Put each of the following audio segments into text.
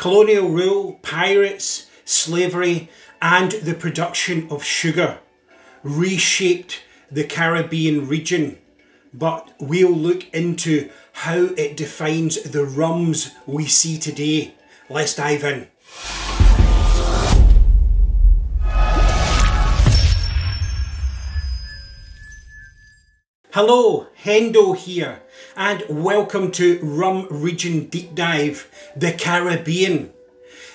Colonial rule, pirates, slavery, and the production of sugar reshaped the Caribbean region, but we'll look into how it defines the rums we see today. Let's dive in. Hello, Hendo here, and welcome to Rum Region Deep Dive, the Caribbean.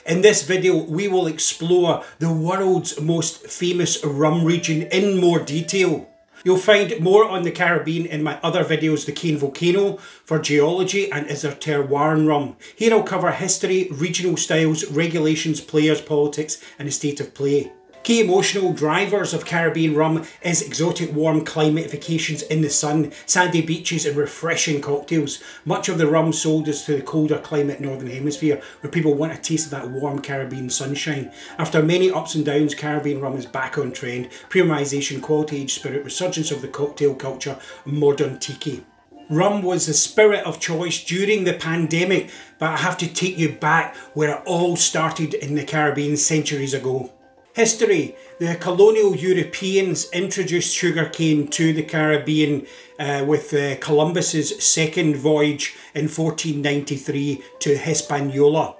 In this video, we will explore the world's most famous rum region in more detail. You'll find more on the Caribbean in my other videos, The Cane Volcano, for geology and is there terroir in rum. Here I'll cover history, regional styles, regulations, players, politics and the state of play. Key emotional drivers of Caribbean rum is exotic warm climate vacations in the sun, sandy beaches and refreshing cocktails. Much of the rum sold is to the colder climate northern hemisphere where people want a taste of that warm Caribbean sunshine. After many ups and downs, Caribbean rum is back on trend. Premiumisation, quality aged spirit, resurgence of the cocktail culture, modern tiki. Rum was the spirit of choice during the pandemic, but I have to take you back where it all started in the Caribbean centuries ago. History The colonial Europeans introduced sugarcane to the Caribbean uh, with uh, Columbus's second voyage in 1493 to Hispaniola.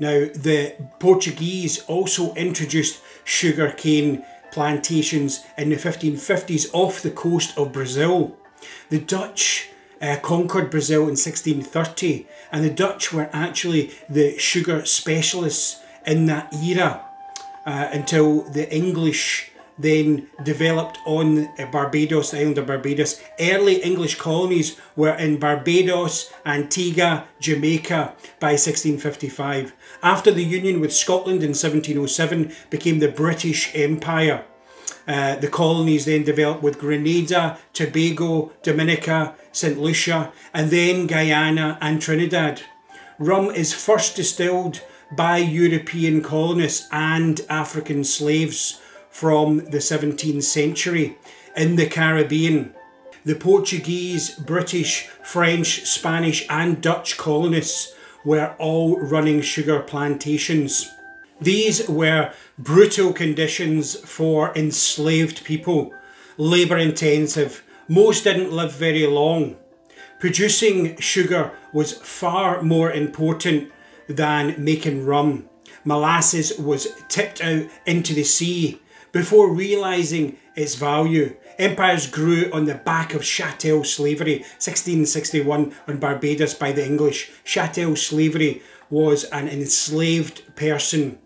Now, the Portuguese also introduced sugarcane plantations in the 1550s off the coast of Brazil. The Dutch uh, conquered Brazil in 1630, and the Dutch were actually the sugar specialists in that era uh, until the English then developed on Barbados, the island of Barbados. Early English colonies were in Barbados, Antigua, Jamaica by 1655. After the union with Scotland in 1707 became the British Empire. Uh, the colonies then developed with Grenada, Tobago, Dominica, St. Lucia, and then Guyana and Trinidad. Rum is first distilled by European colonists and African slaves from the 17th century in the Caribbean. The Portuguese, British, French, Spanish, and Dutch colonists were all running sugar plantations. These were brutal conditions for enslaved people, labour intensive. Most didn't live very long. Producing sugar was far more important than making rum. Molasses was tipped out into the sea before realising its value. Empires grew on the back of chattel slavery, 1661 on Barbados by the English. Chattel slavery was an enslaved person,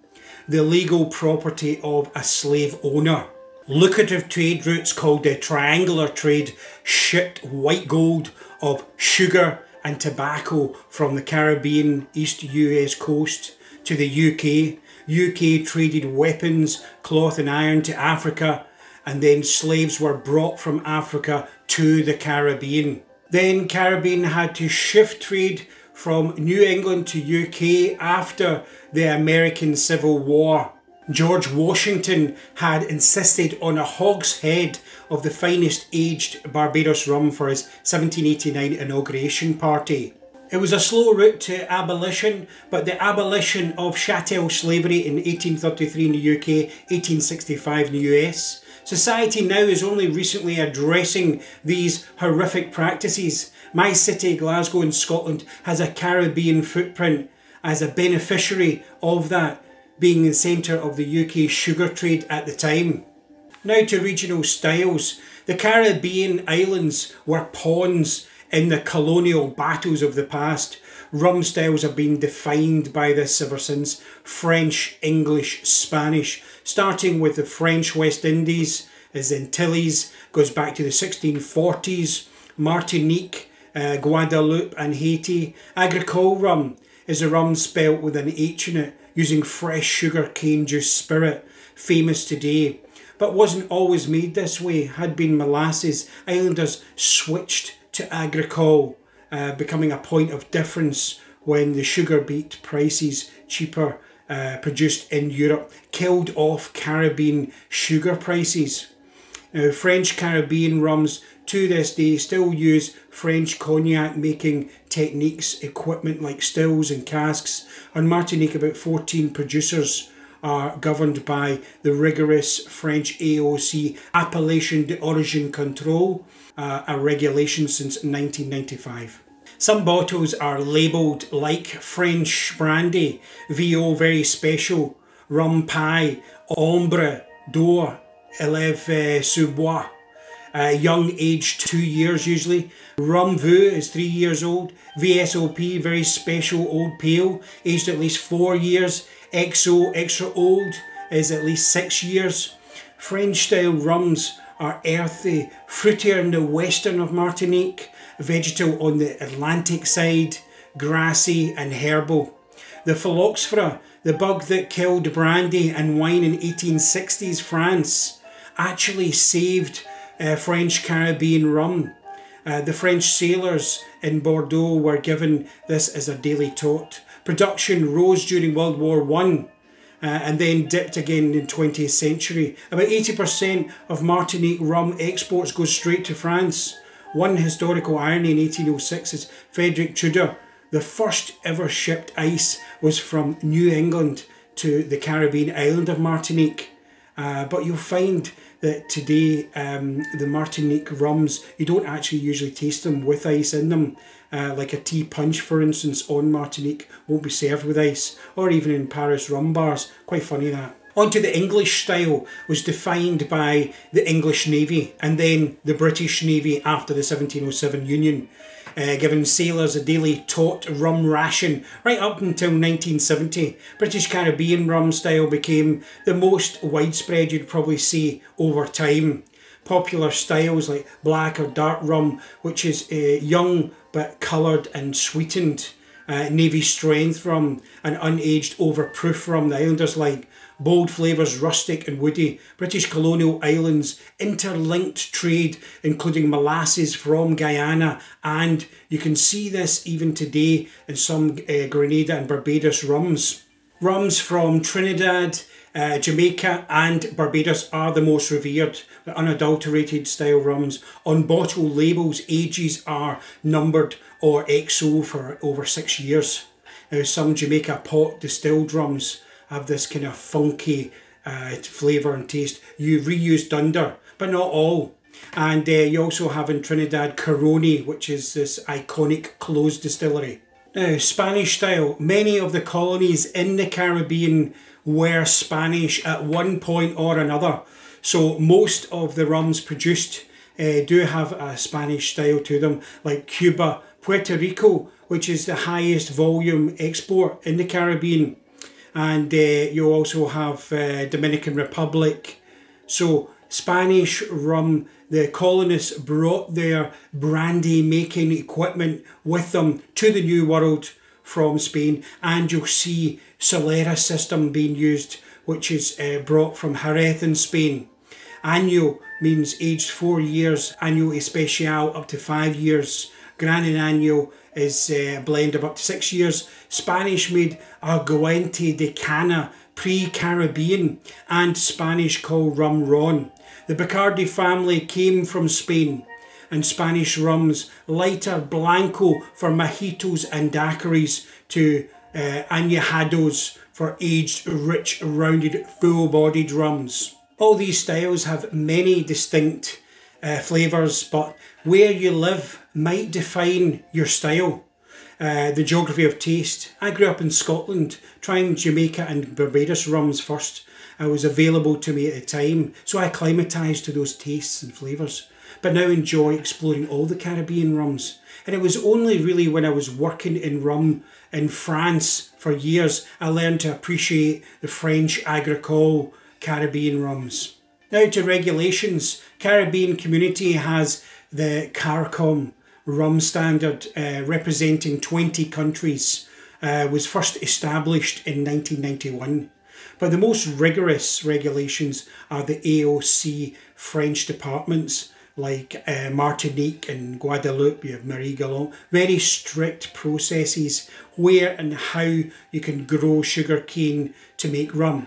the legal property of a slave owner. Lucrative trade routes called the triangular trade shipped white gold of sugar and tobacco from the Caribbean east US coast to the UK. UK traded weapons, cloth and iron to Africa and then slaves were brought from Africa to the Caribbean. Then Caribbean had to shift trade from New England to UK after the American Civil War. George Washington had insisted on a hogshead of the finest aged Barbados rum for his 1789 inauguration party. It was a slow route to abolition, but the abolition of chattel slavery in 1833 in the UK, 1865 in the US. Society now is only recently addressing these horrific practices. My city, Glasgow in Scotland, has a Caribbean footprint as a beneficiary of that being the centre of the UK sugar trade at the time. Now to regional styles. The Caribbean islands were pawns in the colonial battles of the past. Rum styles have been defined by this ever since French, English, Spanish, starting with the French West Indies, as Antilles, goes back to the 1640s, Martinique, uh, Guadeloupe and Haiti. Agricole rum is a rum spelt with an H in it, using fresh sugar cane juice spirit, famous today, but wasn't always made this way, had been molasses. Islanders switched to agricole, uh, becoming a point of difference when the sugar beet prices cheaper uh, produced in Europe killed off Caribbean sugar prices. Now, French Caribbean rums to this day still use French cognac making techniques, equipment like stills and casks. On Martinique, about 14 producers are governed by the rigorous French AOC Appellation d'Origine Control, uh, a regulation since 1995. Some bottles are labelled like French brandy, VO very special, rum pie, ombre, d'or, élevé uh, sous bois. Uh, young, aged two years usually. Rum Vu is three years old. VSOP, very special old pale, aged at least four years. XO, extra old, is at least six years. French style rums are earthy, fruitier in the western of Martinique, vegetal on the Atlantic side, grassy and herbal. The phylloxera, the bug that killed brandy and wine in 1860s France, actually saved uh, French Caribbean rum. Uh, the French sailors in Bordeaux were given this as a daily tot. Production rose during World War One. Uh, and then dipped again in 20th century. About 80% of Martinique rum exports go straight to France. One historical irony in 1806 is Frederick Tudor, the first ever shipped ice was from New England to the Caribbean island of Martinique. Uh, but you'll find that today um, the Martinique rums, you don't actually usually taste them with ice in them. Uh, like a tea punch, for instance, on Martinique won't be served with ice, or even in Paris rum bars. Quite funny that. Onto the English style was defined by the English Navy and then the British Navy after the 1707 Union uh, giving sailors a daily tot rum ration right up until 1970. British Caribbean rum style became the most widespread you'd probably see over time. Popular styles like black or dark rum, which is uh, young but coloured and sweetened. Uh, Navy strength rum and unaged overproof rum the islanders like bold flavours, rustic and woody. British colonial islands interlinked trade, including molasses from Guyana, and you can see this even today in some uh, Grenada and Barbados rums. Rums from Trinidad, uh, Jamaica and Barbados are the most revered, unadulterated style rums. On bottle labels, ages are numbered or XO for over six years. Now, some Jamaica pot distilled rums have this kind of funky uh, flavour and taste. You reuse dunder, but not all. And uh, you also have in Trinidad Caroni, which is this iconic closed distillery. Now, Spanish style. Many of the colonies in the Caribbean were Spanish at one point or another. So most of the rums produced uh, do have a Spanish style to them, like Cuba, Puerto Rico, which is the highest volume export in the Caribbean and uh, you also have uh, Dominican Republic. So Spanish rum, the colonists brought their brandy making equipment with them to the New World from Spain, and you'll see Solera system being used, which is uh, brought from Jerez in Spain. Año means aged four years, Año Especial up to five years, Gran and Año is uh, a blend of up to six years. Spanish made Aguardiente de Cana, pre-Caribbean, and Spanish called rum ron. The Bacardi family came from Spain, and Spanish rums, lighter Blanco for mojitos and daiquiris, to uh, añejados for aged, rich, rounded, full-bodied rums. All these styles have many distinct uh, flavours, but where you live might define your style. Uh, the geography of taste. I grew up in Scotland, trying Jamaica and Barbados rums first. It was available to me at the time, so I acclimatised to those tastes and flavours. But now enjoy exploring all the Caribbean rums. And it was only really when I was working in rum in France for years I learned to appreciate the French agricole Caribbean rums. Now to regulations. Caribbean Community has the CARICOM rum standard uh, representing 20 countries uh, was first established in 1991. But the most rigorous regulations are the AOC French departments like uh, Martinique and Guadeloupe, you have Marie-Galante, very strict processes where and how you can grow sugarcane to make rum.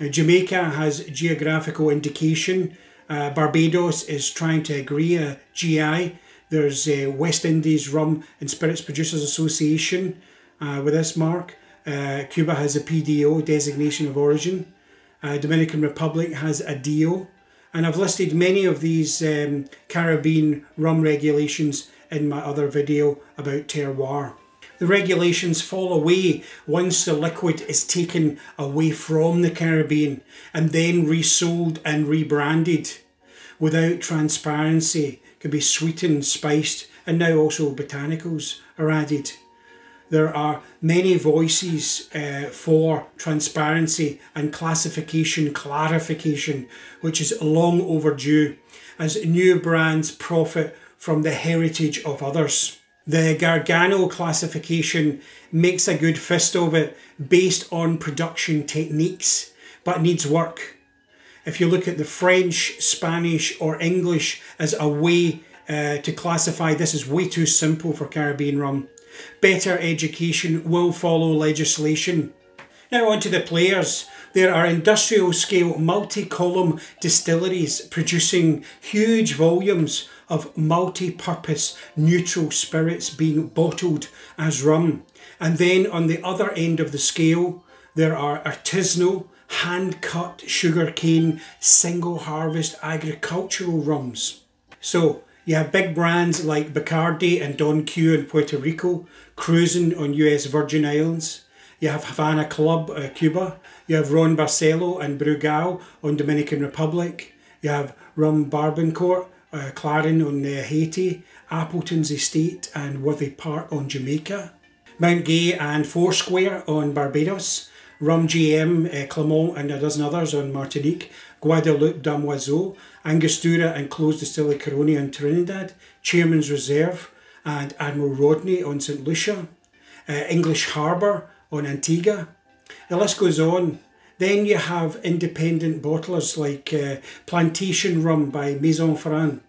Jamaica has geographical indication Uh, Barbados is trying to agree a GI. There's a West Indies Rum and Spirits Producers Association uh, with this mark. Uh, Cuba has a PDO, designation of origin. Uh, Dominican Republic has a DO. And I've listed many of these um, Caribbean rum regulations in my other video about terroir. The regulations fall away once the liquid is taken away from the Caribbean and then resold and rebranded. Without transparency, can be sweetened, spiced, and now also botanicals are added. There are many voices uh, for transparency and classification clarification, which is long overdue as new brands profit from the heritage of others. The Gargano classification makes a good fist of it based on production techniques, but needs work. If you look at the French, Spanish, or English as a way uh, to classify, this is way too simple for Caribbean rum. Better education will follow legislation. Now, on to the players. There are industrial scale multi column distilleries producing huge volumes of multi-purpose neutral spirits being bottled as rum. And then on the other end of the scale, there are artisanal, hand-cut sugarcane, single harvest agricultural rums. So you have big brands like Bacardi and Don Q in Puerto Rico, Cruzan on US Virgin Islands. You have Havana Club, uh, Cuba. You have Ron Barcelo and Brugal on Dominican Republic. You have Rum Barbancourt uh, Clairin on uh, Haiti, Appleton's Estate and Worthy Park on Jamaica, Mount Gay and Foursquare on Barbados, Rum JM, uh, Clermont and a dozen others on Martinique, Guadeloupe Damoiseau, Angostura and Closed Distillery Caroni on Trinidad, Chairman's Reserve and Admiral Rodney on St Lucia, uh, English Harbour on Antigua. The list goes on. Then you have independent bottlers like uh, Plantation Rum by Maison Ferrand,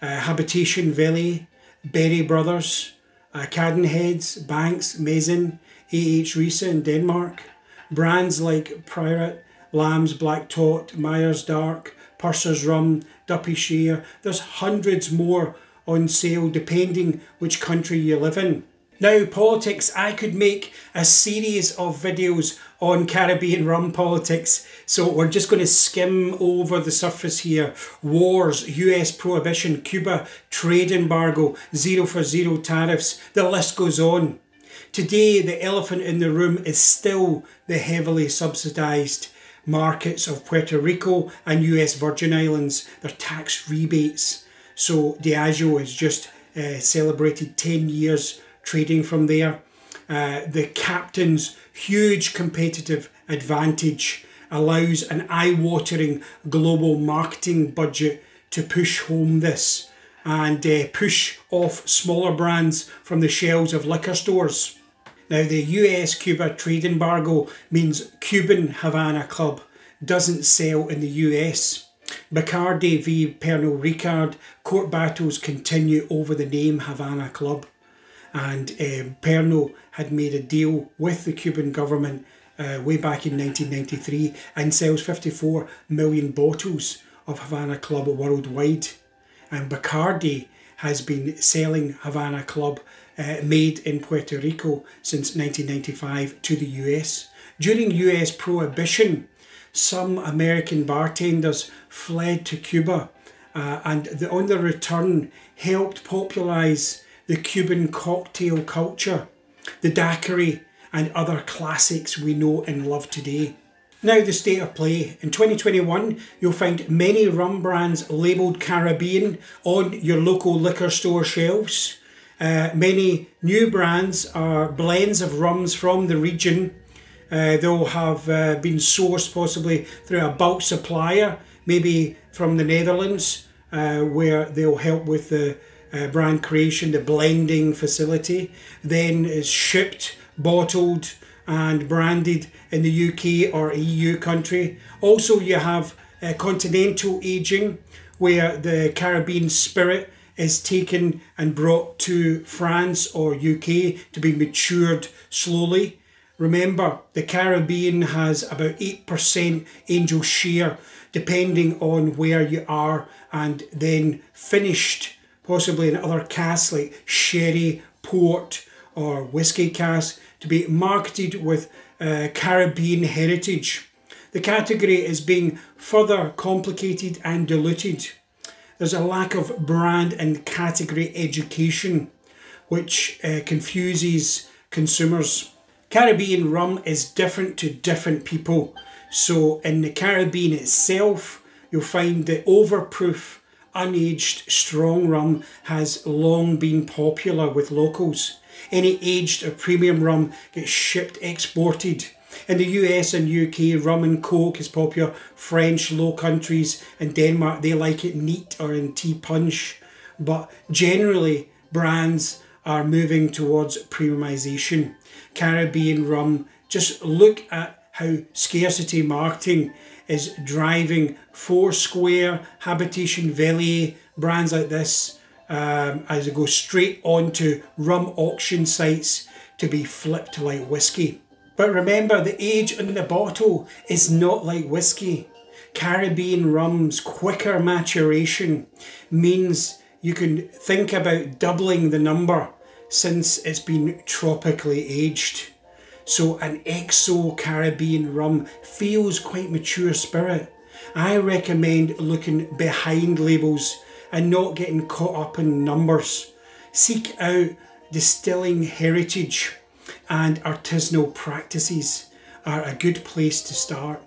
uh, Habitation Velier, Berry Brothers, uh, Cadenheads, Banks, Maison, A.H. Riise in Denmark, brands like Priorat, Lamb's Black Tot, Myers Dark, Pusser's Rum, Duppy Share. There's hundreds more on sale depending which country you live in. Now, politics, I could make a series of videos on Caribbean rum politics, so we're just going to skim over the surface here. Wars, US prohibition, Cuba, trade embargo, zero for zero tariffs, the list goes on. Today, the elephant in the room is still the heavily subsidised markets of Puerto Rico and US Virgin Islands, their tax rebates. So Diageo has just uh, celebrated 10 years trading from there. Uh, the captain's huge competitive advantage allows an eye-watering global marketing budget to push home this and uh, push off smaller brands from the shelves of liquor stores. Now the US Cuba trade embargo means Cuban Havana Club doesn't sell in the US. Bacardi v Pernod Ricard court battles continue over the name Havana Club and um, Pernod had made a deal with the Cuban government uh, way back in 1993 and sells 54 million bottles of Havana Club worldwide. And Bacardi has been selling Havana Club uh, made in Puerto Rico since 1995 to the US. During US prohibition, some American bartenders fled to Cuba uh, and the, on their return helped popularise the Cuban cocktail culture, the daiquiri, and other classics we know and love today. Now, the state of play. In 2021, you'll find many rum brands labelled Caribbean on your local liquor store shelves. Uh, many new brands are blends of rums from the region. Uh, they'll have uh, been sourced possibly through a bulk supplier, maybe from the Netherlands, uh, where they'll help with the uh, brand creation, the blending facility, then is shipped, bottled, and branded in the UK or EU country. Also, you have uh, continental aging, where the Caribbean spirit is taken and brought to France or UK to be matured slowly. Remember, the Caribbean has about 8% angel share, depending on where you are, and then finished possibly in other casks like sherry, port, or whiskey casks to be marketed with uh, Caribbean heritage. The category is being further complicated and diluted. There's a lack of brand and category education, which uh, confuses consumers. Caribbean rum is different to different people. So in the Caribbean itself, you'll find the overproof, unaged strong rum has long been popular with locals. Any aged or premium rum gets shipped exported. In the US and UK, rum and coke is popular. French, Low Countries, and Denmark, they like it neat or in tea punch. But generally, brands are moving towards premiumisation. Caribbean rum, just look at how scarcity marketing is driving Foursquare, Habitation Velier, brands like this um, as they go straight onto rum auction sites to be flipped like whiskey. But remember, the age on the bottle is not like whiskey. Caribbean rum's quicker maturation means you can think about doubling the number since it's been tropically aged. So an XO Caribbean rum feels quite mature spirit. I recommend looking behind labels and not getting caught up in numbers. Seek out distilling heritage and artisanal practices are a good place to start.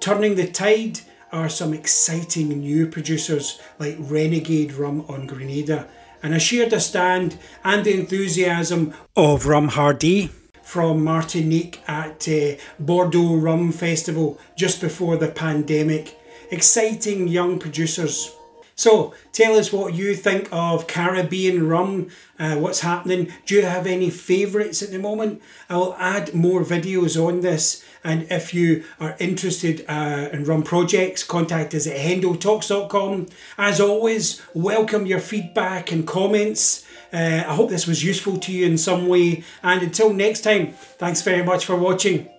Turning the tide are some exciting new producers like Renegade Rum on Grenada and I shared a stand and the enthusiasm of Rum Hardy from Martinique at uh, Bordeaux Rum Festival just before the pandemic. Exciting young producers. So tell us what you think of Caribbean rum, uh, what's happening. Do you have any favourites at the moment? I'll add more videos on this and if you are interested uh, in rum projects, contact us at hendotalks.com. As always, welcome your feedback and comments. Uh, I hope this was useful to you in some way and until next time, thanks very much for watching.